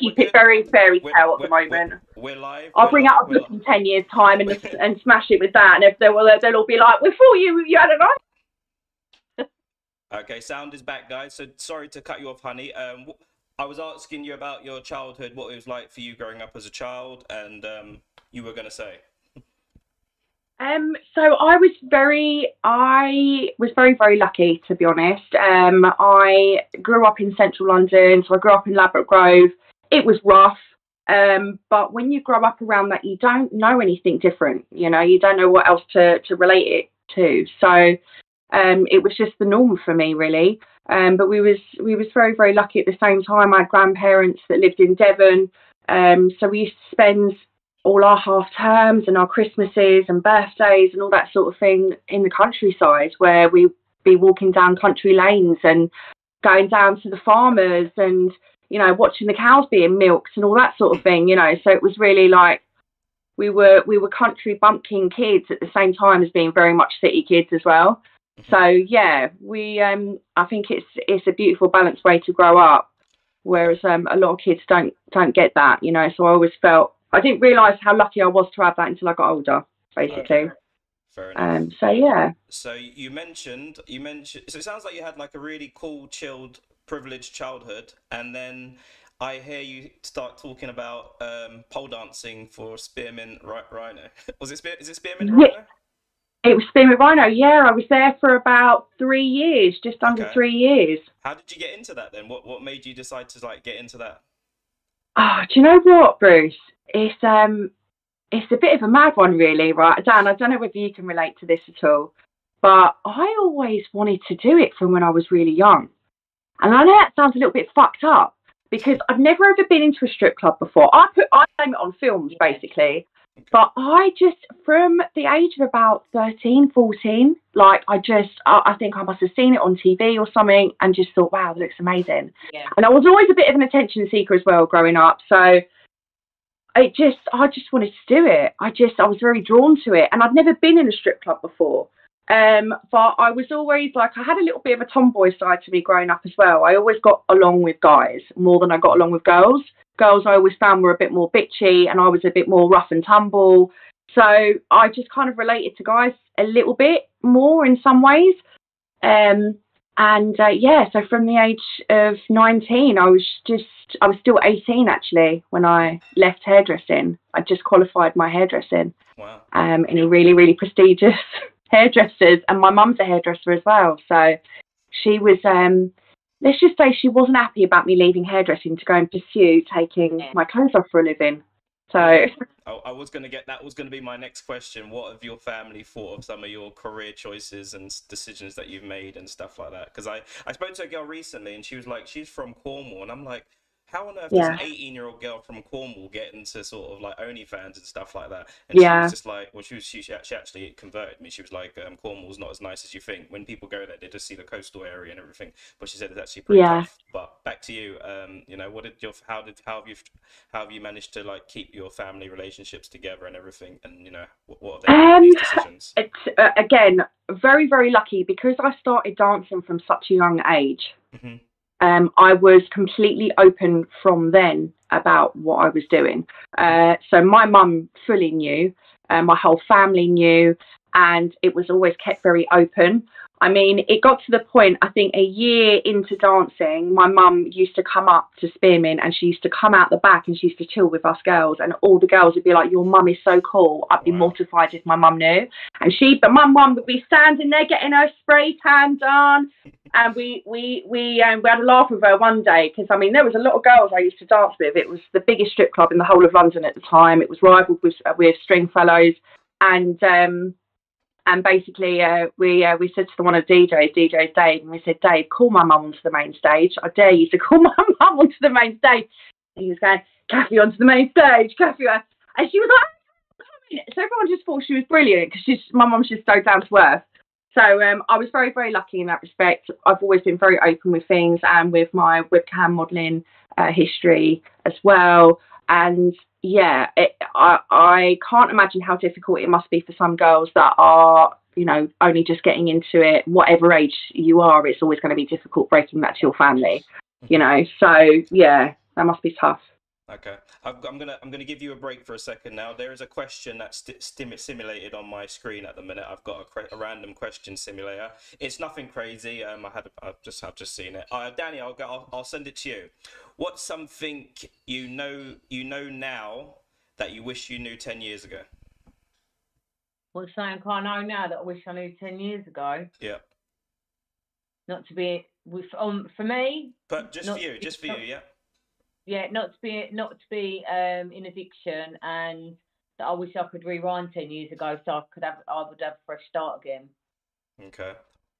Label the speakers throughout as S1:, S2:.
S1: keep it very fairy tale at the moment.
S2: We're, we're live.
S1: I'll
S2: we're
S1: bring
S2: live,
S1: out a book in ten years' time and and smash it with that, and if they will, they'll all be like, "We thought you you had a nice."
S2: Okay, sound is back, guys. So sorry to cut you off, honey. Um, I was asking you about your childhood, what it was like for you growing up as a child, and um, you were gonna say.
S1: Um, so I was very, I was very, very lucky to be honest. Um, I grew up in central London, so I grew up in Ladbroke Grove. It was rough, um, but when you grow up around that, you don't know anything different. You know, you don't know what else to to relate it to. So um, it was just the norm for me, really. Um, but we was we was very, very lucky at the same time. I had grandparents that lived in Devon, um, so we used to spend all our half terms and our Christmases and birthdays and all that sort of thing in the countryside where we'd be walking down country lanes and going down to the farmers and you know watching the cows being milked and all that sort of thing you know so it was really like we were we were country bumpkin kids at the same time as being very much city kids as well so yeah we um i think it's it's a beautiful balanced way to grow up whereas um a lot of kids don't don't get that you know so i always felt I didn't realise how lucky I was to have that until I got older, basically.
S2: Okay. Fair enough.
S1: Um, so yeah,
S2: So you mentioned you mentioned so it sounds like you had like a really cool, chilled, privileged childhood, and then I hear you start talking about um, pole dancing for Spearmint Rhino. Was it Spear? Is it Spearmint
S1: Yeah.
S2: Rhino?
S1: it was Spearmint Rhino. Yeah, I was there for about three years, just under
S2: Okay.
S1: three years.
S2: How did you get into that then? What what made you decide to like get into that?
S1: Oh, do you know what, Bruce? It's um, it's a bit of a mad one, really, right? Dan, I don't know whether you can relate to this at all, but I always wanted to do it from when I was really young, and I know that sounds a little bit fucked up because I've never ever been into a strip club before. I put I blame it on films, basically. But I just, from the age of about 13, 14, like I just, I, I think I must have seen it on TV or something and just thought, wow, that looks amazing.
S3: Yeah.
S1: And I was always a bit of an attention seeker as well growing up. So it just, I just wanted to do it. I just, I was very drawn to it. And I'd never been in a strip club before. Um, but I was always like, I had a little bit of a tomboy side to me growing up as well. I always got along with guys more than I got along with girls. Girls I always found were a bit more bitchy and I was a bit more rough and tumble. So I just kind of related to guys a little bit more in some ways. Um, and uh, yeah, so from the age of 19, I was just, I was still 18 actually when I left hairdressing. I just qualified my hairdressing
S2: Wow.
S1: um, in a really, really prestigious hairdressers. And my mum's a hairdresser as well. So she was, um, let's just say she wasn't happy about me leaving hairdressing to go and pursue taking my clothes off for a living. So,
S2: I, I was gonna get that was gonna be my next question. What have your family thought of some of your career choices and decisions that you've made and stuff like that? Because I I spoke to a girl recently and she was like she's from Cornwall and I'm like. How on earth
S1: Yeah.
S2: does an 18 year old girl from Cornwall get into sort of like OnlyFans and stuff like that? And she was just like, well, she was she, she actually converted me. She was like, um, Cornwall's not as nice as you think. When people go there, they just see the coastal area and everything. But she said it's actually pretty
S1: Yeah.
S2: tough. But back to you. Um, you know, what did your how did how have you how have you managed to like keep your family relationships together and everything? And you know, what, what have they
S1: Um,
S2: decisions?
S1: it's, uh, again, very, very lucky because I started dancing from such a young age.
S2: hmm
S1: um, I was completely open from then about what I was doing. Uh, so my mum fully knew, uh, my whole family knew, and it was always kept very open. I mean, it got to the point, I think a year into dancing, my mum used to come up to Spearmint and she used to come out the back and she used to chill with us girls. And all the girls would be like, Your mum is so cool. I'd be
S2: Wow.
S1: mortified if my mum knew. And she, but my mum would be standing there getting her spray tan done and we we we um, we had a laugh with her one day because I mean there was a lot of girls I used to dance with. It was the biggest strip club in the whole of London at the time. It was rivaled with uh, with Stringfellows, and um, and basically uh, we uh, we said to the one of DJs, DJ Dave, and we said, Dave, call my mum onto the main stage. I dare you to call my mum onto the main stage. And he was going, Kathy onto the main stage, Kathy, on-" and she was like. "Oh, So everyone just thought she was brilliant because she's my mum's just so down to earth. So um, I was very, very lucky in that respect. I've always been very open with things and with my webcam modelling uh, history as well. And yeah, it, I, I can't imagine how difficult it must be for some girls that are, you know, only just getting into it. Whatever age you are, it's always going to be difficult breaking that to your family, you know. So yeah, that must be tough.
S2: Okay, I've, I'm gonna I'm gonna give you a break for a second now. There is a question that's st- stim- simulated on my screen at the minute. I've got a, a random question simulator. It's nothing crazy. Um, I had a, I've just I've just seen it. Uh, Danny, I'll go. I'll, I'll send it to you. What's something you know you know now that you wish you knew ten years ago?
S3: What's something I know now that I wish I knew 10 years ago?
S2: Yeah,
S3: Not to be, with, um, for me,
S2: but just for you, just for you. Yeah.
S3: Yeah, not to be, not to be um, in addiction and that I wish I could rewind 10 years ago so I could have, I would have a fresh start again.
S2: Okay.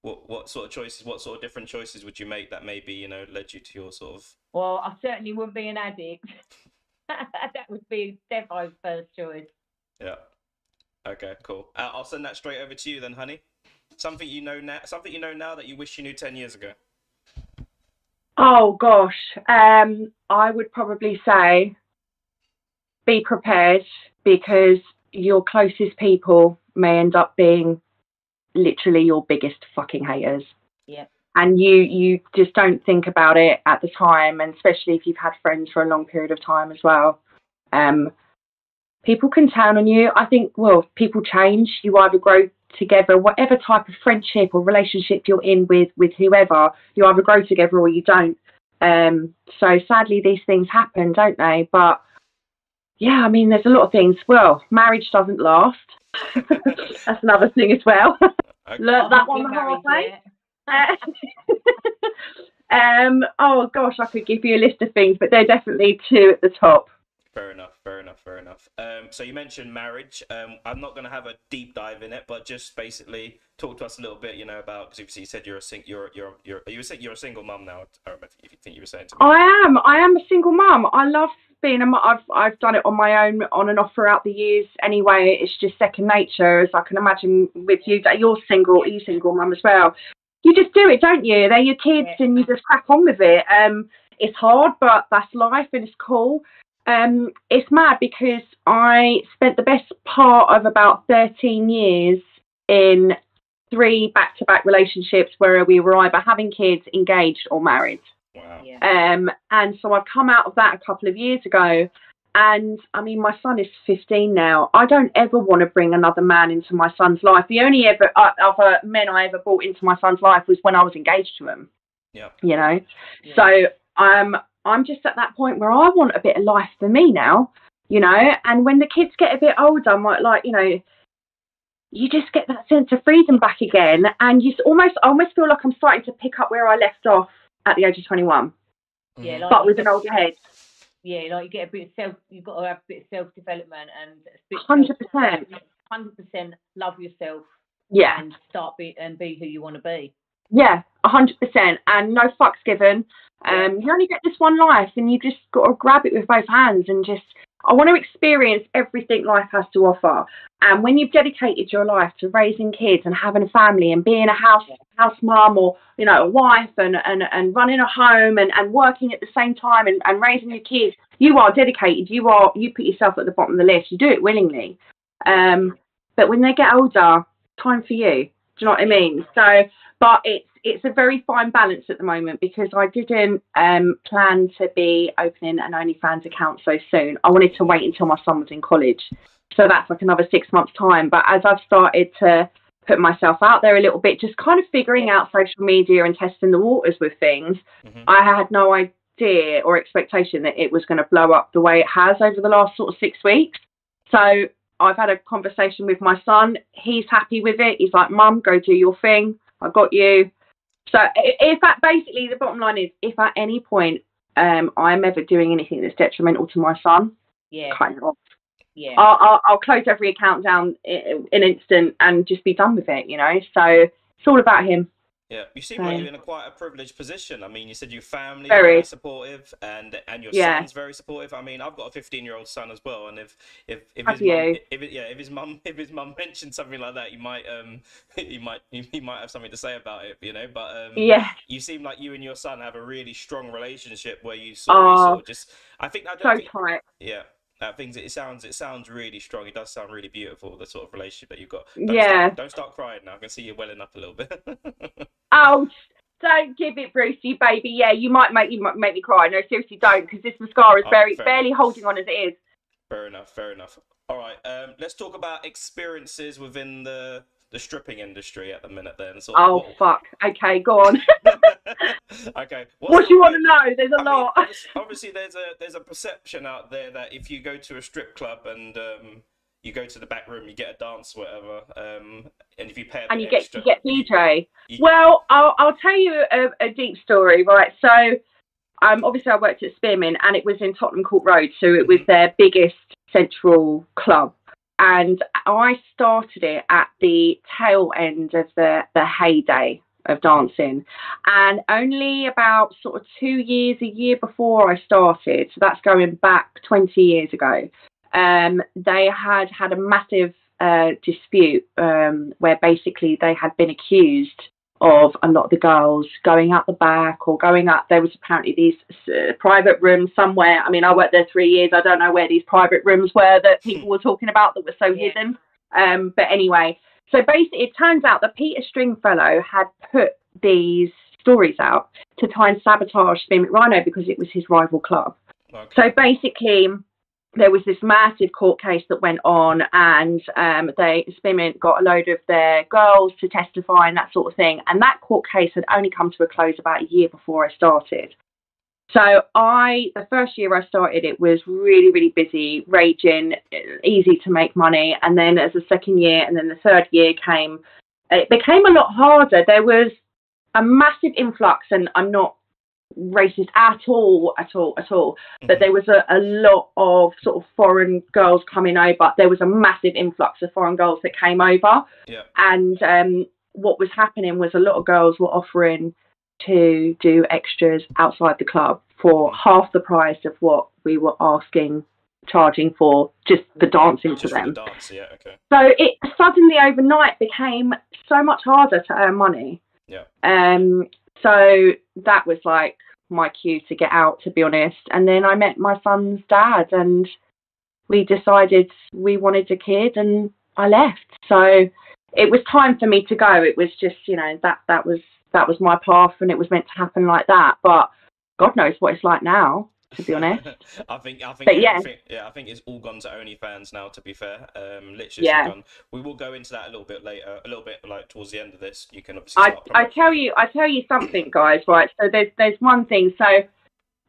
S2: What what sort of choices? What sort of different choices would you make that maybe you know led you to your sort of
S3: Well, I certainly wouldn't be an addict. that would be Devo's first choice.
S2: Yeah. Okay, cool. Uh, I'll send that straight over to you then, honey. Something you know now. Something you know now that you wish you knew ten years ago.
S1: Oh gosh, um, I would probably say be prepared because your closest people may end up being literally your biggest fucking haters.
S3: Yeah.
S1: And you you just don't think about it at the time, and especially if you've had friends for a long period of time as well. Um, people can turn on you. I think well, people change. You either grow together, whatever type of friendship or relationship you're in with with whoever, you either grow together or you don't. Um, so sadly, these things happen, don't they? But yeah, I mean, there's a lot of things. Well, marriage doesn't last. That's another thing as well.
S2: Okay.
S1: Learned that one the hard way. um, oh gosh, I could give you a list of things, but they're definitely two at the top.
S2: Fair enough. Fair enough. Fair enough. Um, so you mentioned marriage. Um, I'm not going to have a deep dive in it, but just basically talk to us a little bit. You know about because you said you're a sing- you're you're you're you said you're a single mum now. I remember if you think you were saying to me.
S1: I am. I am a single mum. I love being a mum. I've I've done it on my own, on and off throughout the years. Anyway, it's just second nature, as I can imagine with you. That you're single, you single mum as well. You just do it, don't you? They're your kids,
S3: Yeah.
S1: and you just crack on with it. Um, it's hard, but that's life, and it's cool. Um, it's mad because I spent the best part of about 13 years in three back-to-back relationships where we were either having kids, engaged, or married.
S2: Wow.
S3: Yeah.
S1: Um, and so I've come out of that a couple of years ago. And I mean, my son is 15 now. I don't ever want to bring another man into my son's life. The only ever uh, other men I ever brought into my son's life was when I was engaged to him.
S2: Yeah.
S1: You know,
S3: Yeah.
S1: so um, I'm just at that point where I want a bit of life for me now. You know, and when the kids get a bit older, I'm like, like you know, you just get that sense of freedom back again, and you almost, I almost feel like I'm starting to pick up where I left off at the age of 21
S3: Yeah, like
S1: but with an older head.
S3: Yeah, like you get a bit of self. You've got to have a bit of self development and
S1: 100%.
S3: Hundred percent love yourself
S1: Yeah,
S3: and start be and be who you want to be.
S1: Yeah, a hundred percent, and no fucks given. Um, you only get this one life, and you just got to grab it with both hands and just. I want to experience everything life has to offer. And when you've dedicated your life to raising kids and having a family and being a house house mum or you know a wife and and, and running a home and, and working at the same time and, and raising your kids, you are dedicated. You are you put yourself at the bottom of the list. You do it willingly. Um, but when they get older, time for you. Do you know what I mean? So, but it's it's a very fine balance at the moment because I didn't um, plan to be opening an OnlyFans account so soon. I wanted to wait until my son was in college, so that's like another six months time. But as I've started to put myself out there a little bit, just kind of figuring out social media and testing the waters with things,
S2: mm-hmm.
S1: I had no idea or expectation that it was going to blow up the way it has over the last sort of six weeks. So I've had a conversation with my son. He's happy with it. He's like, Mum, go do your thing. I got you. So if that basically the bottom line is, if at any point um, I'm ever doing anything that's detrimental to my son,
S3: Yeah,
S1: it off.
S3: yeah.
S1: I'll, I'll, I'll close every account down in an instant and just be done with it, you know. So it's all about him.
S2: Yeah, you seem
S1: So-
S2: like you're in a quite a privileged position. I mean, you said your family
S1: Very.
S2: very supportive, and and your
S1: Yeah.
S2: son's very supportive. I mean, I've got a 15 year old son as well, and if if if
S1: Have
S2: his mum,
S1: you?
S2: if yeah, if his mum if his mum mentioned something like that, you might um he might he might have something to say about it, you know. But um,
S1: Yeah.
S2: you seem like you and your son have a really strong relationship where you sort, of, you
S1: Oh.
S2: sort of just. I think I
S1: So
S2: don't think,
S1: tight.
S2: yeah. That things it sounds it sounds really strong. It does sound really beautiful. The sort of relationship that you've got. Don't
S1: Yeah.
S2: Start, don't start crying now. I can see you're welling up a little bit.
S1: Oh, don't give it, Brucey, baby. Yeah, you might make you might make me cry. No, seriously, don't, because this mascara is
S2: Oh,
S1: very barely
S2: enough.
S1: holding on as it is.
S2: Fair enough. Fair enough. All right. Um, let's talk about experiences within the the stripping industry at the minute. Then. So
S1: Oh
S2: what-
S1: fuck. Okay, go on.
S2: okay.
S1: what do you want to know? There's a
S2: I mean,
S1: lot.
S2: obviously, obviously, there's a there's a perception out there that if you go to a strip club and um, you go to the back room, you get a dance, whatever, um, and if you pay
S1: and you get
S2: extra,
S1: you get DJ.
S2: you-
S1: Well, I'll I'll tell you a, a deep story, right? So, um, obviously I worked at Spearmint, and it was in Tottenham Court Road, so it was
S2: Mhm.
S1: their biggest central club, and I started it at the tail end of the the heyday of dancing, and only about sort of two years, a year before I started, so that's going back twenty years ago. Um, they had had a massive uh, dispute um, where basically they had been accused of a lot of the girls going out the back or going up. There was apparently these uh, private rooms somewhere. I mean, I worked there three years. I don't know where these private rooms were that people were talking about that were so
S3: Yeah.
S1: hidden. Um, but anyway, so basically, it turns out that Peter Stringfellow had put these stories out to try and sabotage Spearmint Rhino because it was his rival club.
S2: Okay.
S1: So basically, there was this massive court case that went on, and um, they Spearmint got a load of their girls to testify and that sort of thing. And that court case had only come to a close about a year before I started. So I, the first year I started, it was really, really busy, raging, easy to make money. And then as the second year, and then the third year came, it became a lot harder. There was a massive influx, and I'm not racist at all, at all, at all. But
S2: Mhm.
S1: there was a, a lot of sort of foreign girls coming over. There was a massive influx of foreign girls that came over.
S2: Yeah.
S1: And um, what was happening was a lot of girls were offering to do extras outside the club for half the price of what we were asking, charging for just the dancing to
S2: Just for
S1: them.
S2: the dance, yeah. Okay.
S1: So it suddenly overnight became so much harder to earn money.
S2: Yeah.
S1: Um. So that was like my cue to get out, to be honest. And then I met my son's dad, and we decided we wanted a kid, and I left. So it was time for me to go. It was just, you know, that that was that was my path, and it was meant to happen like that. But God knows what it's like now, to be honest.
S2: I think I think
S1: But yeah.
S2: yeah, I think it's all gone to OnlyFans now. To be fair, um, literally,
S1: Yeah.
S2: gone. We will go into that a little bit later, a little bit like towards the end of this. You can obviously.
S1: I, I tell you I tell you something guys right so there's there's one thing so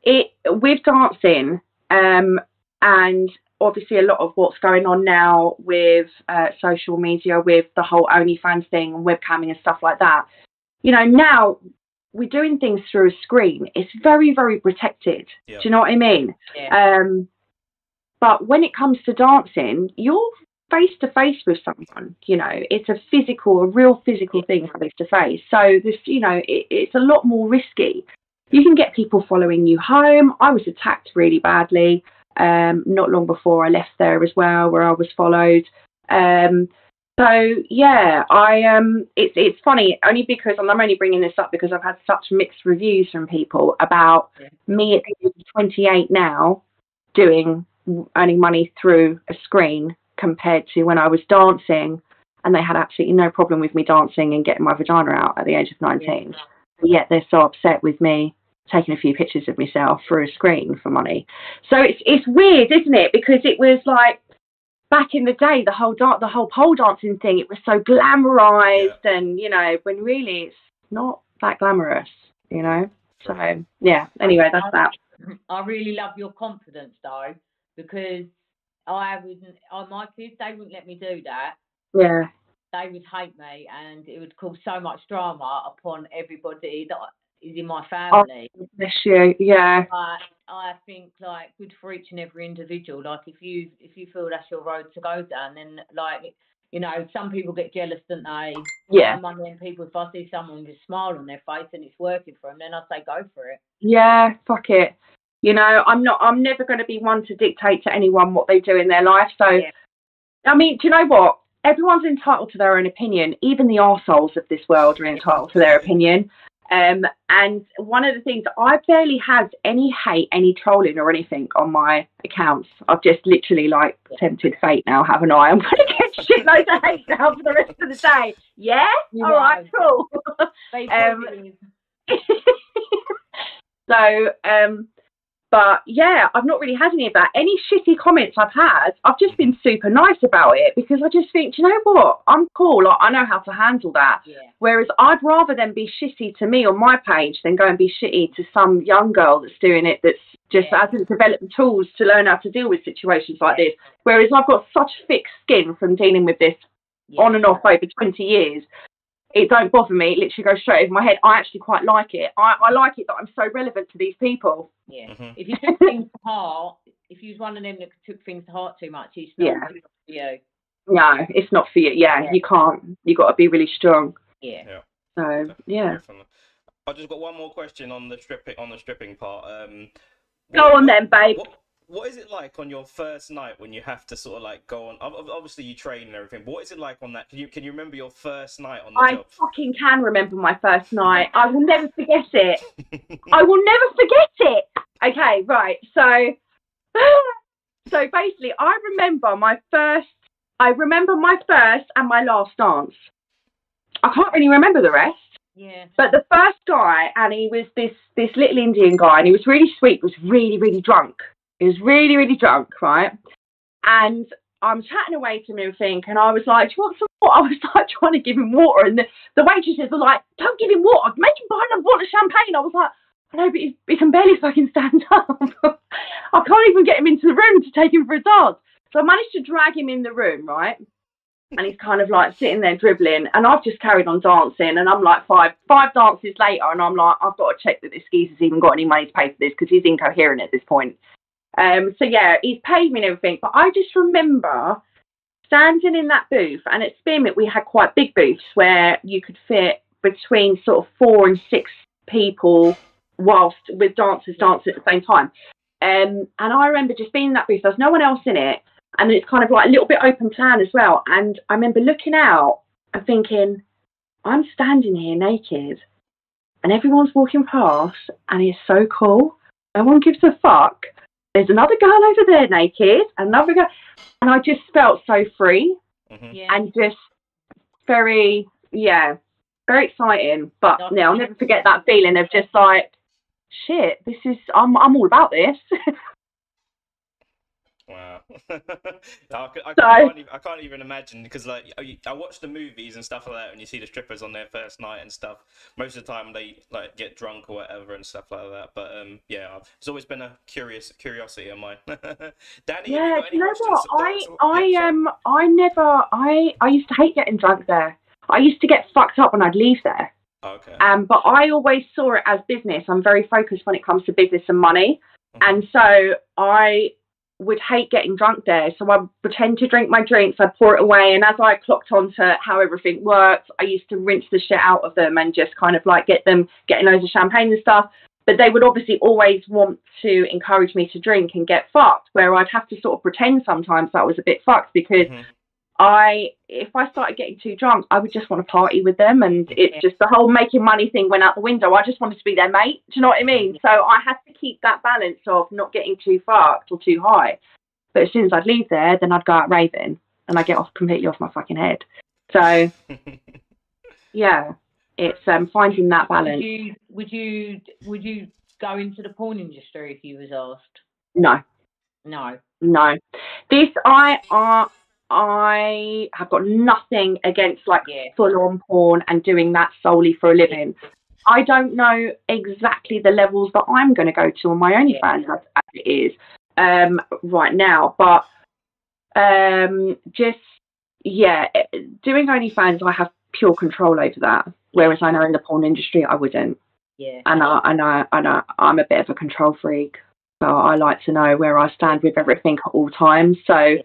S1: it with dancing um and obviously a lot of what's going on now with uh, social media with the whole OnlyFans thing and webcamming and stuff like that you know now we're doing things through a screen it's very very protected
S2: Yeah.
S1: do you know what I mean
S3: Yeah.
S1: um, but when it comes to dancing, you're face to face with someone. You know, it's a physical, a real physical thing face to face. So this, you know, it, it's a lot more risky. You can get people following you home. I was attacked really badly um, not long before I left there as well, where I was followed. Um, so yeah, I um, it's it's funny only because and I'm only bringing this up because I've had such mixed reviews from people about
S3: Yeah.
S1: me at the age of 28 now doing earning money through a screen compared to when I was dancing and they had absolutely no problem with me dancing and getting my vagina out at the age of 19. But yet they're so upset with me taking a few pictures of myself through a screen for money. So it's it's weird, isn't it? Because it was like back in the day, the whole dan- the whole pole dancing thing, it was so glamorized, and you know, when really it's not that glamorous, you know. So yeah. Anyway, that's that.
S3: I really love your confidence though, because I wouldn't. On my kids, they wouldn't let me do that.
S1: Yeah.
S3: They would hate me, and it would cause so much drama upon everybody that is in my oh, family.
S1: Bless you. Yeah.
S3: But I think like good for each and every individual. Like if you if you feel that's your road to go down, then like you know some people get jealous, don't they?
S1: Yeah.
S3: Of them people. If I see someone with a smile on their face and it's working for them, then I say go for it.
S1: Yeah. Fuck it. You know, I'm not. I'm never going to be one to dictate to anyone what they do in their life. So,
S3: Yeah.
S1: I mean, do you know what? Everyone's entitled to their own opinion. Even the arseholes of this world are entitled to their opinion. Um, and one of the things I barely had any hate, any trolling or anything on my accounts. I've just literally like tempted fate now, haven't I? I'm going to get shitloads of hate now for the rest of the day. Yeah.
S3: You
S1: All right. Cool. Um, so, um, but yeah, I've not really had any of that. Any shitty comments I've had, I've just been super nice about it because I just think, do you know what? I'm cool. Like, I know how to handle that.
S3: Yeah.
S1: Whereas I'd rather them be shitty to me on my page than go and be shitty to some young girl that's doing it that's just
S3: Yeah.
S1: hasn't developed the tools to learn how to deal with situations like this. Whereas I've got such thick skin from dealing with this
S3: yeah.
S1: on and off over 20 years. It don't bother me. It literally goes straight over my head. I actually quite like it. I, I like it that I'm so relevant to these people.
S3: Yeah.
S2: Mhm.
S3: If you took things to heart, if you was one of them that took things to heart too much, it's not
S1: Yeah.
S3: good for you.
S1: No, it's not for you. Yeah,
S3: Yeah.
S1: you can't. You got to be really strong.
S3: Yeah.
S1: So yeah.
S2: Definitely. I just got one more question on the stripping on the stripping part. Um,
S1: Go
S2: what-
S1: on then, babe.
S2: What, what is it like on your first night when you have to sort of like go on? ob- ob- Obviously, you train and everything. But what is it like on that? Can you can you remember your first night on the
S1: I
S2: job?
S1: fucking can remember my first night. I will never forget it. I will never forget it. Okay, right. So, so basically, I remember my first. I remember my first and my last dance. I can't really remember the rest.
S3: Yeah.
S1: But the first guy, and he was this this little Indian guy, and he was really sweet. Was really really drunk. He was really really drunk, right? And I'm chatting away to him and everything, and I was like, "Do you want some water?" I was like trying to give him water, and the, the waitresses were like, "Don't give him water. Make him buy another bottle of champagne." I was like, "I know, but he, he can barely fucking stand up. I can't even get him into the room to take him for a dance." So I managed to drag him in the room, right? and he's kind of like sitting there dribbling and I've just carried on dancing and I'm like five five dances later and I'm like I've got to check that this geezer's even got any money to pay for this because he's incoherent at this point. Um so yeah, he's paid me and everything, but I just remember standing in that booth and at Spearmint we had quite big booths where you could fit between sort of four and six people whilst with dancers dancing at the same time. Um, and I remember just being in that booth, there's no one else in it, and it's kind of like a little bit open plan as well. And I remember looking out and thinking, I'm standing here naked, and everyone's walking past, and it's so cool. No one gives a fuck. There's another girl over there naked, another girl, and I just felt so free
S2: Mhm.
S3: Yeah.
S1: and just very, yeah, very exciting. But
S3: That's
S1: yeah, I'll never forget that feeling of just like, shit, this is, I'm, I'm all about this.
S2: Wow. I, c- I can't even, I can't even imagine because like I- I watch the movies and stuff like that, and you see the strippers on their first night and stuff. Most of the time they like get drunk or whatever and stuff like that. But um, yeah, it's always been a curious curiosity of mine. Danny, you
S1: Yeah, you know what? I I
S2: yeah,
S1: um I never I I used to hate getting drunk there. I used to get fucked up when I'd leave there.
S2: Okay.
S1: Um, but I always saw it as business. I'm very focused when it comes to business and money,
S2: Mhm.
S1: and so I would hate getting drunk there. So I would pretend to drink my drinks. I'd pour it away, and as I clocked on to how everything worked, I used to rinse the shit out of them and just kind of like get them getting loads of champagne and stuff. But they would obviously always want to encourage me to drink and get fucked, where I'd have to sort of pretend sometimes that I was a bit fucked because
S2: Mhm.
S1: I, if I started getting too drunk, I would just want to party with them, and it's
S3: Yeah.
S1: just the whole making money thing went out the window. I just wanted to be their mate. Do you know what I mean? So I had to keep that balance of not getting too fucked or too high. But as soon as I'd leave there, then I'd go out raving, and I get off completely off my fucking head. So yeah, it's um finding that
S3: Would
S1: balance.
S3: you would you would you go into the porn industry if you was asked?
S1: No,
S3: No.
S1: no. This I I I have got nothing against like
S3: Yeah.
S1: full on porn and doing that solely for a living. I don't know exactly the levels that I'm going to go to on my OnlyFans as, as it is um, right now, but um, just yeah, doing OnlyFans, I have pure control over that. Whereas I know in the porn industry, I wouldn't,
S3: Yeah.
S1: and I and I and I, I'm a bit of a control freak, so I like to know where I stand with everything at all times. So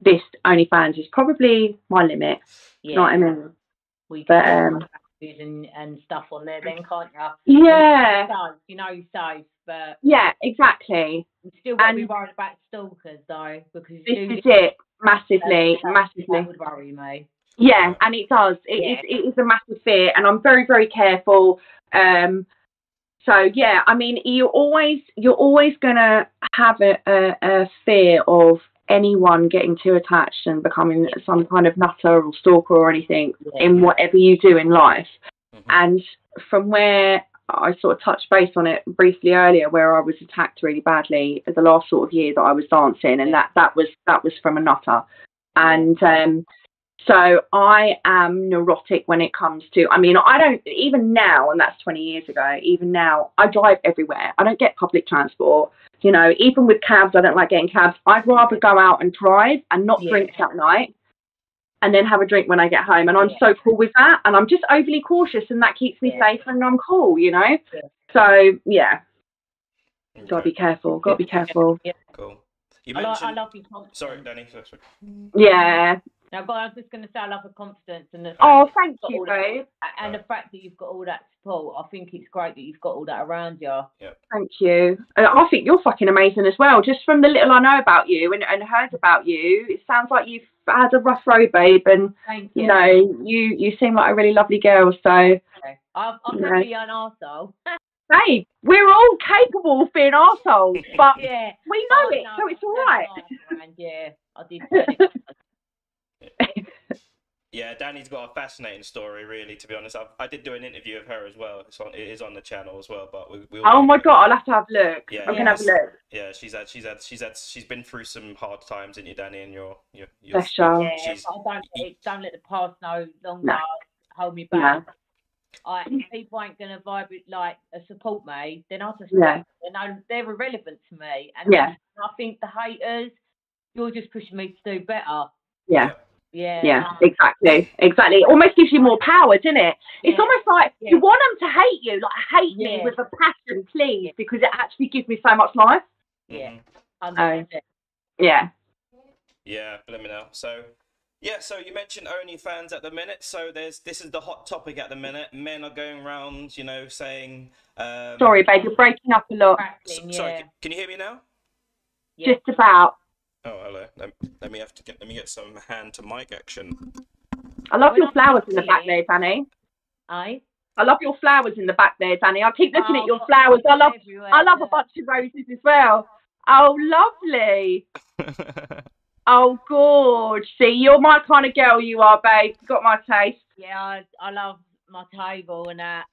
S1: this OnlyFans is probably my limit.
S3: Yeah.
S1: You know what I mean?
S3: We
S1: But, um,
S3: and and stuff on there then, can't you?
S1: Yeah,
S3: So you know you're safe, but
S1: yeah, exactly.
S3: you still got to be worried about stalkers though, because
S1: This is it massively, massively.
S3: That would worry me.
S1: Yeah, and it does. It is.
S3: Yeah.
S1: It is a massive fear, and I'm very, very careful. Um, so yeah, I mean, you're always you're always gonna have a, a, a fear of anyone getting too attached and becoming some kind of nutter or stalker or anything
S3: Yeah.
S1: in whatever you do in life.
S2: Mhm.
S1: And from where I sort of touched base on it briefly earlier, where I was attacked really badly the last sort of year that I was dancing, and that that was that was from a nutter, and um, so I am neurotic when it comes to. I mean, I don't even now, and that's 20 years ago. Even now, I drive everywhere. I don't get public transport. You know, even with cabs, I don't like getting cabs. I'd rather go out and drive and not
S3: Yeah.
S1: drink that night and then have a drink when I get home. And I'm
S3: Yeah.
S1: so cool with that. And I'm just overly cautious, and that keeps me
S3: Yeah.
S1: safe and I'm cool, you know?
S3: Yeah.
S1: So, yeah, gotta be careful. Gotta be careful.
S2: cool. You
S3: I, like, I love your confidence.
S2: Sorry, Danny. Sorry, sorry.
S1: Yeah.
S3: Now, God, I was just going to say I love your confidence and the
S1: Oh, thank
S3: you've
S1: you, babe.
S3: that- and the fact that you've got all that support. I think it's great that you've got all that around you.
S1: Thank you. I think you're fucking amazing as well. Just from the little I know about you and, and heard about you, it sounds like you've had a rough road, babe. And
S3: Thank
S1: you
S3: you.
S1: know, you you seem like a really lovely girl. So,
S3: Okay. I've, I'm
S1: you
S3: going
S1: know.
S3: to be an arsehole.
S1: babe, we're all capable of being assholes, but
S3: yeah.
S1: we know
S3: Oh,
S1: it,
S3: no,
S1: so it's
S3: I've
S1: all
S3: done
S1: right.
S3: it last round, Yeah, I did. turn it.
S2: Yeah, Danny's got a fascinating story, really. To be honest, I've, I did do an interview of her as well. It's on, it is on the channel as well. But we, we'll
S1: Oh my god, I'll have to have a look.
S2: Yeah,
S1: I'm
S2: yeah,
S1: gonna have a look.
S2: Yeah, she's had, she's had, she's had, she's been through some hard times, isn't you, Danny? And you're, you're, you're
S1: Bless
S3: yeah,
S2: She's-
S3: I don't, let don't let the past no longer
S1: No.
S3: hold me
S1: No.
S3: back. I, if people ain't going to vibe with, like, uh, support me, then I'll just
S1: Yeah.
S3: you know, they're irrelevant to me. And
S1: Yeah.
S3: I think the haters, you're just pushing me to do better.
S1: Yeah,
S3: Yeah.
S1: yeah,
S3: um,
S1: exactly, exactly. It almost gives you more power, doesn't it? It's
S3: Yeah.
S1: almost like
S3: Yeah.
S1: you want them to hate you, like hate me with a passion, please, because it actually gives me so much life.
S3: Yeah. 100%.
S1: Yeah.
S2: Yeah, let me know. So, yeah, so you mentioned OnlyFans at the minute. So there's this is the hot topic at the minute. Men are going around, you know, saying. Um,
S1: Sorry, babe, you're breaking up a lot.
S2: s-
S3: Crackling,
S2: Sorry,
S3: yeah.
S2: can, can you hear me now?
S3: Yeah.
S1: Just about.
S2: Oh, hello. Let, let me have to get let me get some hand to mic action.
S1: I love
S3: When
S1: your flowers in the back there, Danny.
S3: Aye.
S1: I love your flowers in the back there, Danny. I keep looking
S3: Oh,
S1: at your flowers. I love I love a bunch of roses as well. Oh, lovely. Oh, good. See, you're my kind of girl, you are, babe. You got my taste.
S3: Yeah, I, I love my table and that.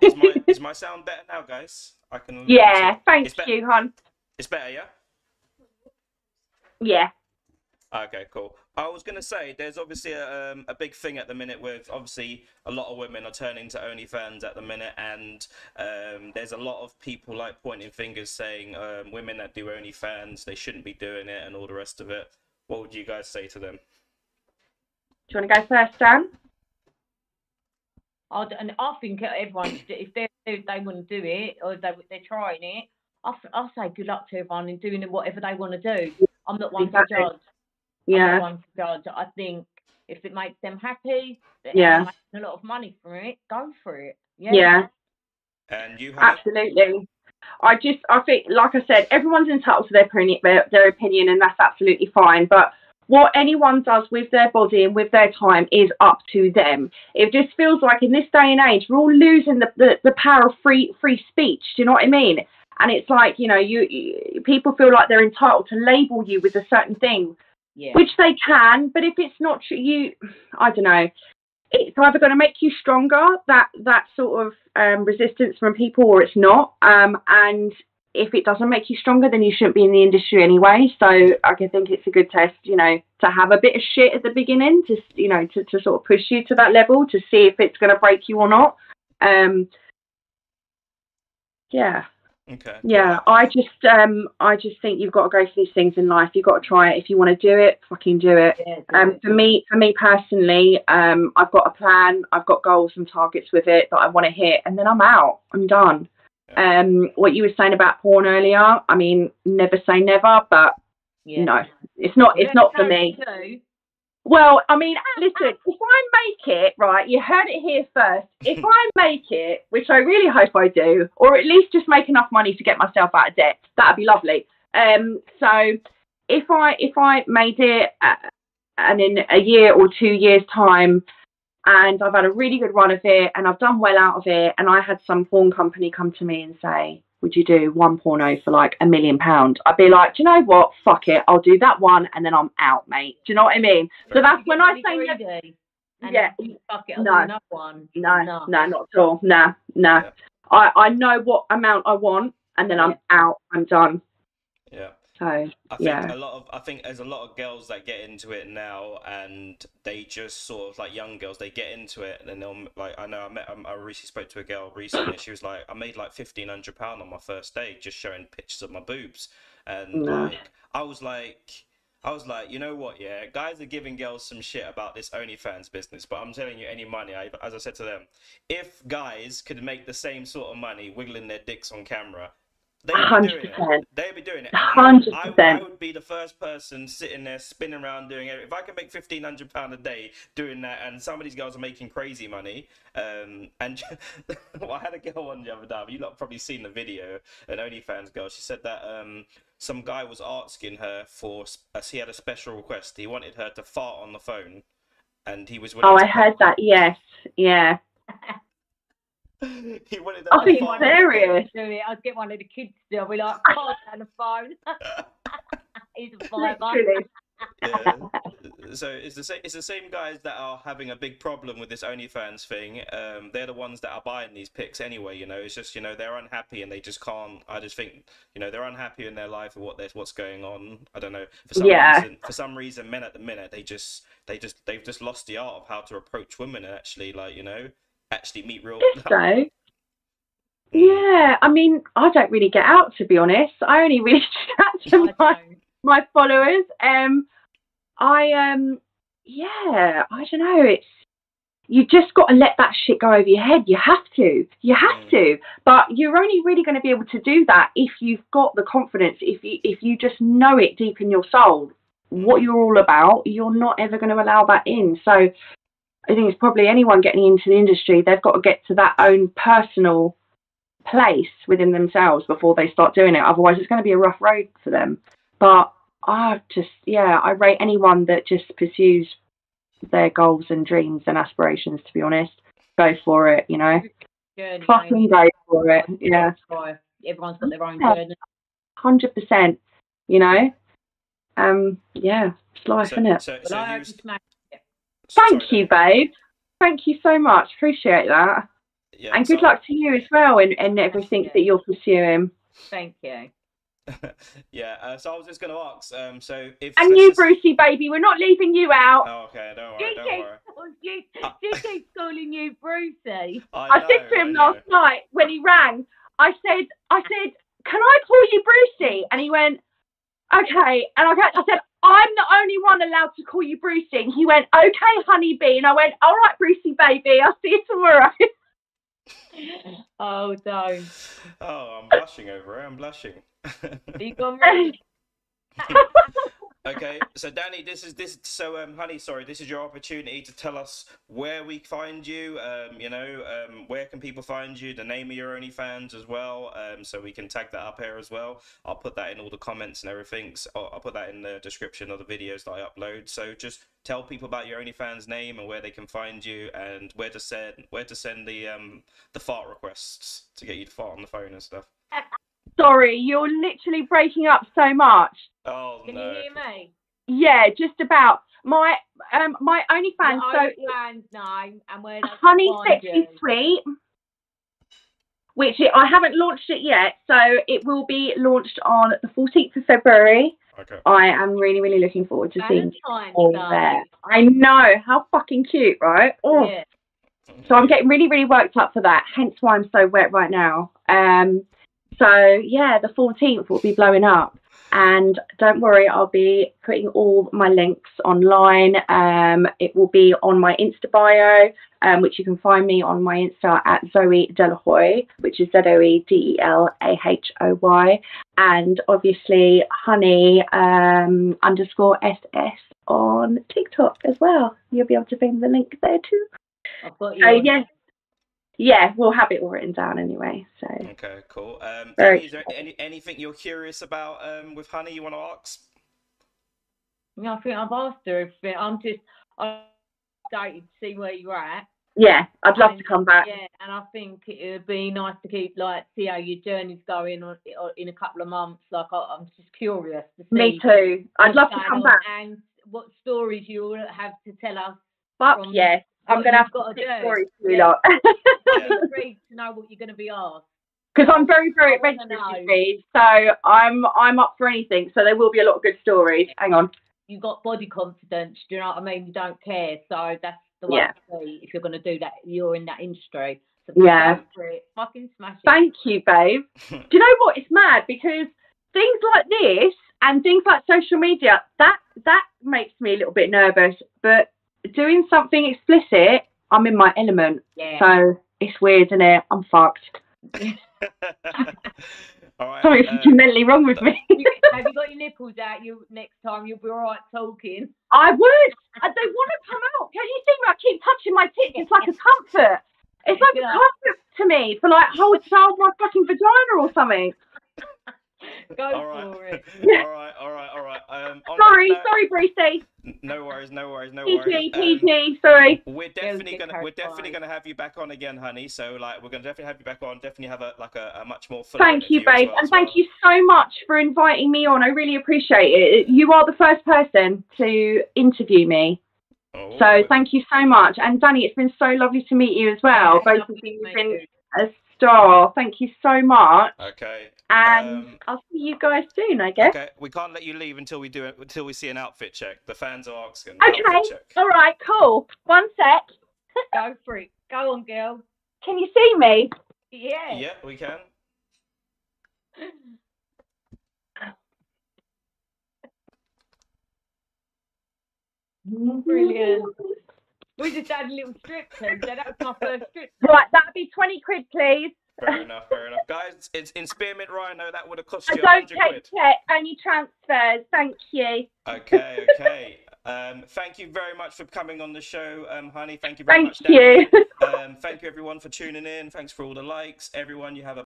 S2: is my is my sound better now, guys? I can.
S1: Yeah, thank
S2: It's better.
S1: you, hon.
S2: It's better, yeah.
S1: Yeah.
S2: Okay, cool. I was gonna say, there's obviously a, um, a big thing at the minute with obviously a lot of women are turning to OnlyFans at the minute, and um, there's a lot of people like pointing fingers saying um, women that do OnlyFans they shouldn't be doing it and all the rest of it. What would you guys say to them?
S1: Do you want to go first, Dan?
S3: I, d- and I think everyone, should- if they if they want to do it or they they're trying it, I f- I say good luck to everyone in doing whatever they want to do. I'm not one
S1: Exactly.
S3: to judge. I'm not
S1: Yeah.
S3: one to judge. I think if it makes them happy,
S1: Yeah.
S3: a lot of money for it. Go for it. Yeah.
S1: Yeah.
S2: And you, Hannah?
S1: Absolutely. I just, I think, like I said, everyone's entitled to their opinion, their, their opinion, and that's absolutely fine. But what anyone does with their body and with their time is up to them. It just feels like in this day and age, we're all losing the, the, the power of free free speech. Do you know what I mean? And it's like, you know, you, you people feel like they're entitled to label you with a certain thing,
S3: Yeah.
S1: which they can. But if it's not true, you, I don't know. It's either going to make you stronger that that sort of um, resistance from people, or it's not. Um, and if it doesn't make you stronger, then you shouldn't be in the industry anyway. So I can think it's a good test, you know, to have a bit of shit at the beginning, to you know, to, to sort of push you to that level to see if it's going to break you or not. Um, yeah.
S2: Okay.
S1: Yeah, I just um I just think you've got to go for these things in life. You've got to try it. If you want to do it, fucking do it.
S3: yeah,
S1: Um, for me, for me personally, um, I've got a plan. I've got goals and targets with it that I want to hit, and then I'm out. I'm done. Um, what you were saying about porn earlier, I mean, never say never, but
S3: yeah.
S1: no, it's not. It's not for me.
S3: if you do.
S1: Well, I mean, listen, if I make it, right, you heard it here first. If I make it, which I really hope I do, or at least just make enough money to get myself out of debt, that'd be lovely. Um, so if I if I made it, uh, and in a year or two years time, and I've had a really good run of it, and I've done well out of it, and I had some porn company come to me and say, would you do one porno for like a million pound? I'd be like, do you know what? Fuck it. I'll do that one and then I'm out, mate. Do you know what I mean? So that's when I say never,
S3: greedy. And
S1: Yeah.
S3: fuck it, I'll
S1: No.
S3: do another one.
S1: No,
S3: No.
S1: no, not at all. Nah, nah.
S2: Yeah.
S1: I, I know what amount I want and then I'm out. I'm done.
S2: Yeah.
S1: So
S2: I think
S1: Yeah.
S2: a lot of I think there's a lot of girls that get into it now, and they just sort of like young girls. They get into it, and they'll like I know I met um, I recently spoke to a girl recently. She was like, I made like fifteen hundred pound on my first day just showing pictures of my boobs, and
S1: No.
S2: like I was like. I was like, you know what, yeah, guys are giving girls some shit about this OnlyFans business, but I'm telling you, any money, I, as I said to them, if guys could make the same sort of money wiggling their dicks on camera, they'd be doing it.
S1: 100%.
S2: They'd be doing it.
S1: Hundred
S2: I, I would be the first person sitting there spinning around doing it. If I could make fifteen hundred pound a day doing that, and some of these girls are making crazy money, um, and well, I had a girl on the other day. You lot probably seen the video, an OnlyFans girl. She said that um, some guy was asking her for. Uh, he had a special request. He wanted her to fart on the phone, and he was. willing
S1: Oh, I heard that. Yes. Yeah.
S2: he wanted her to
S1: he's
S2: fart on the phone.
S1: serious.
S3: Do it. I'd get one of the kids to do it. Be like, pass on the phone. He's a fiver.
S2: Yeah. So it's the same. It's the same guys that are having a big problem with this OnlyFans thing. Um, they're the ones that are buying these pics anyway. You know, it's just you know they're unhappy and they just can't. I just think you know they're unhappy in their life and what they what's going on. I don't know. For some
S1: Yeah.
S2: reason, for some reason, men at the minute they just they just they've just lost the art of how to approach women and actually like you know actually meet real.
S1: Guess so. Yeah, I mean, I don't really get out to be honest. I only really chat to
S3: I
S1: my,
S3: don't.
S1: my followers. Um, I um, yeah, I don't know. It's you just got to let that shit go over your head. You have to. You have
S2: Mm.
S1: to. But you're only really going to be able to do that if you've got the confidence. If you if you just know it deep in your soul what you're all about. You're not ever going to allow that in. So I think it's probably anyone getting into the industry. They've got to get to that own personal place within themselves before they start doing it. Otherwise, it's going to be a rough road for them. But I just, yeah, I rate anyone that just pursues their goals and dreams and aspirations. To be honest, go for it. You know,
S3: Journey,
S1: fucking go for it. Yeah,
S3: Everyone's got their own
S1: Yeah.
S3: journey.
S1: hundred percent. You know, um, yeah, it's life,
S2: So,
S1: isn't it?
S2: so,
S3: But
S2: so
S3: I
S2: you
S3: hope
S2: was-
S3: you smash
S1: Thank you, babe. Thank you so much. Appreciate that.
S2: Yeah,
S1: And good
S2: so-
S1: luck to you as well and, and everything that you're pursuing.
S3: Thank you.
S2: yeah. Uh, so I was just going to ask. Um, so if
S1: And
S2: let's
S1: you,
S2: just-
S1: Brucey, baby, we're not leaving you out.
S2: Oh, okay. Don't worry. Don't
S3: keeps,
S2: worry.
S3: she,
S2: Uh,
S3: keeps calling you Brucey.
S1: I
S2: know,
S1: said to him last night when he rang, I said, I said, can I call you Brucey? And he went, okay. And I, I said, I'm the only one allowed to call you Brucey. And he went, okay, honeybee. And I went, all right, Brucey, baby, I'll see you tomorrow.
S3: Oh, don't.
S2: Oh, I'm blushing over it. I'm blushing.
S3: You gone ready?
S2: okay, so Danny, this is this. So, um, honey, sorry, this is your opportunity to tell us where we find you. Um, you know, um, where can people find you? The name of your OnlyFans as well. Um, so we can tag that up here as well. I'll put that in all the comments and everything. So I'll put that in the description of the videos that I upload. So just tell people about your OnlyFans name and where they can find you and where to send where to send the um the fart requests to get you to fart on the phone and stuff.
S1: Sorry, you're literally breaking up so much.
S2: Oh
S3: Can
S2: no.
S3: you hear me?
S1: Yeah, just about. My um my OnlyFans,
S3: Your
S1: so
S3: OnlyFans name and we're can
S1: Honey
S3: find
S1: Sexy
S3: you.
S1: Sweet, which it, I haven't launched it yet, so it will be launched on the 14th of February.
S2: Okay.
S1: I am really, really looking forward to seeing all
S3: Day.
S1: there. I know how fucking cute, right? Oh,
S3: Yeah.
S1: so I'm getting really, really worked up for that. Hence why I'm so wet right now. Um, so yeah, the 14th will be blowing up. And don't worry, I'll be putting all my links online. Um, it will be on my Insta bio, um, which you can find me on my Insta at Zoe Delahoy, which is Z O E D E L A H O Y, and obviously Honey um, underscore SS on TikTok as well. You'll be able to find the link there too.
S3: I've got you.
S1: So yes, yeah, we'll have it all written down anyway. So
S2: Okay, cool. Um,
S1: Very
S2: Danny, is there any, anything you're curious about um, with Honey you want to ask?
S3: Yeah, I think I've asked her everything. I'm just I'm excited to see where you're at.
S1: yeah, I'd love to come back.
S3: Yeah, and I think it would be nice to keep like see how your journey's going on, on- in a couple of months. Like I, I'm just curious to see.
S1: Me too. I'd love to come back.
S3: And what stories you all have to tell us.
S1: Fuck
S3: from-
S1: yes. I'm going to have
S3: you've gotta
S1: to pick
S3: do.
S1: stories for you
S3: Yeah.
S1: lot.
S3: I'm intrigued to know what you're going to be asked.
S1: Because I'm very, very
S3: I
S1: adventurous, you
S3: know.
S1: see. So I'm I'm up for anything. So there will be a lot of good stories. Hang on.
S3: You got body confidence. Do you know what I mean? You don't care. So that's the way
S1: Yeah.
S3: to be if you're going to do that. You're in that industry. So
S1: Yeah.
S3: go for it. Fucking smash it.
S1: Thank you, babe. Do you know what? It's mad because things like this and things like social media that that makes me a little bit nervous. But doing something explicit, I'm in my element.
S3: yeah.
S1: So it's weird, isn't it? I'm fucked.
S2: All right.
S1: Something's
S2: uh,
S1: fucking mentally wrong with me.
S3: You- have you got your nipples out? You next time you'll be all right talking.
S1: I would. I don't want to come out. Can you see me? I keep touching my tits. It's like a comfort. It's like a comfort to me for like hold hold my fucking vagina or something.
S3: Go
S2: all right.
S3: for it.
S2: all right. All right. All right. Um,
S1: Sorry,
S2: that note-
S1: sorry, Brucey.
S2: No worries. No worries. No
S1: PG,
S2: worries. Um,
S1: PG. Sorry.
S2: We're definitely gonna we're definitely gonna have you back on again, honey. So like we're gonna definitely have you back on. Definitely have a like a, a much more full
S1: Thank you, babe,
S2: well,
S1: and thank
S2: well.
S1: you so much for inviting me on. I really appreciate it. You are the first person to interview me,
S2: Oh,
S1: so thank you so much. And Danny, it's been so lovely to meet you as well. Both of you have been
S3: you.
S1: A star. Thank you so much,
S2: Okay.
S1: and
S2: Um,
S1: I'll see you guys soon. I guess.
S2: Okay. We can't let you leave until we do it until we see an outfit check. The fans are asking.
S1: Okay.
S2: Outfit check.
S1: All right. Cool. One sec.
S3: Go for it. Go on, girl.
S1: Can you see me?
S3: Yeah.
S2: Yeah, we can.
S3: Brilliant. We just had a little strip tease. That was my first strip.
S1: Right. That'd be twenty quid, please.
S2: Fair enough. Fair enough. Guys, it's in Spearmint Rhino. That would have cost you a
S1: don't
S2: hundred
S1: take
S2: quid.
S1: check. Only transfers. Thank you.
S2: Okay. Okay. Um, thank you very much for coming on the show, um, honey. Thank you very
S1: Thank
S2: much. Danny.
S1: you.
S2: Um, thank you everyone for tuning in. Thanks for all the likes. Everyone, you have a